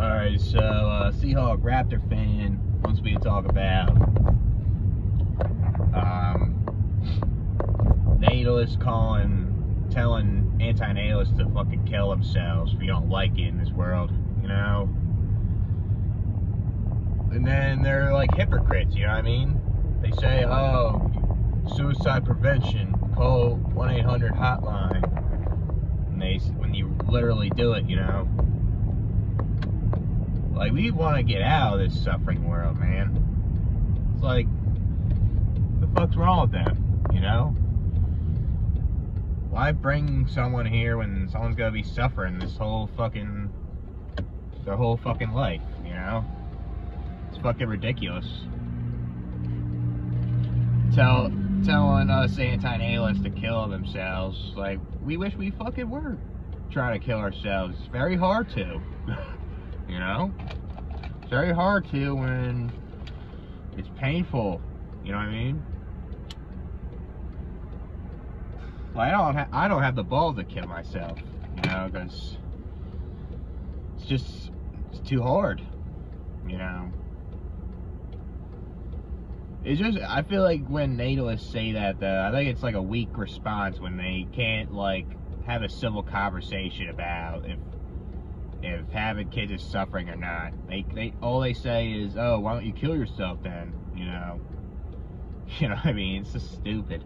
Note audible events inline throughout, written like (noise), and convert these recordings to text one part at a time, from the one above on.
Alright, so uh, Seahawk Raptor fan wants me to talk about um, natalists calling, telling anti-natalists to fucking kill themselves if you don't like it in this world, you know? And then they're like hypocrites, you know what I mean? They say, oh, suicide prevention, call 1-800 hotline. And they, when you literally do it, you know? Like, we want to get out of this suffering world, man. It's like, the fuck's wrong with them, you know? Why bring someone here when someone's gonna be suffering this whole fucking, their whole fucking life, you know? It's fucking ridiculous. Tell, telling us anti-natalists to kill themselves, like, we wish we fucking were trying to kill ourselves. It's very hard to. (laughs) you know? It's very hard to when it's painful, you know what I mean? Well, I don't, I don't have the balls to kill myself, you know, because it's just, it's too hard, you know? It's just, I feel like when natalists say that, though, I think it's like a weak response when they can't, like, have a civil conversation about if if having kids is suffering or not. They they all they say is, "Oh, why don't you kill yourself then?" You know. (laughs) You know what I mean? It's just stupid.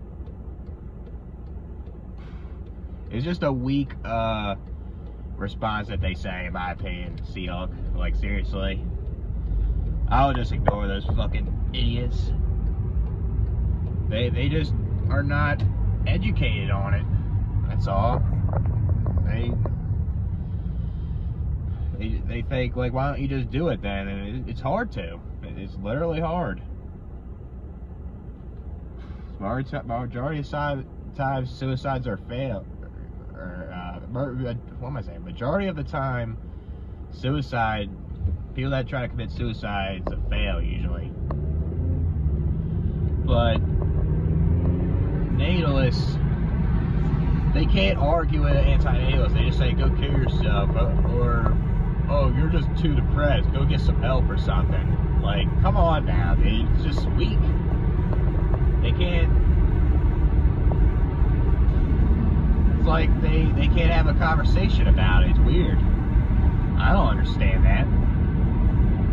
It's just a weak uh response that they say, in my opinion, Seahawk. Like seriously. I'll just ignore those fucking idiots. They they just are not educated on it. That's all. They they, think like why don't you just do it then? And it, it's hard to. It's literally hard. Majority of times suicides are fail or uh, what am I saying? Majority of the time suicide people that try to commit suicide it's a fail usually. But natalists they can't argue with anti-natalists. They just say go kill yourself or oh, you're just too depressed. Go get some help or something. Like, come on now, dude. It's just weak. They can't. It's like they they can't have a conversation about it. It's weird. I don't understand that.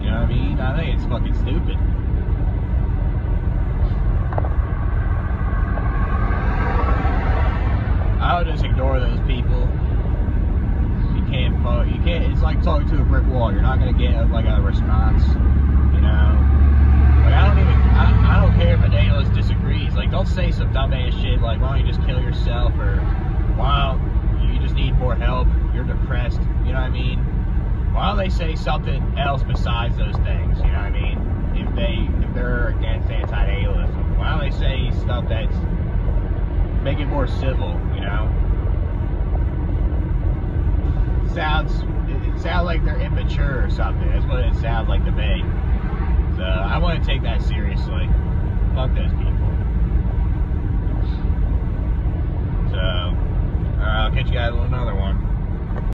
You know what I mean? I think it's fucking stupid. I would just ignore those people can't you can't it's like talking to a brick wall. You're not going to get like a response you know? Like i don't even i, I don't care if a natalist disagrees. Like don't say some dumbass shit like why don't you just kill yourself? or why you just need more help. You're depressed. You know what i mean? Why don't they say something else besides those things? You know what i mean? If they if they're against anti-natalism why don't they say stuff that's make it more civil you know sounds it sounds like they're immature or something. That's what it sounds like to me. So I want to take that seriously. Fuck those people.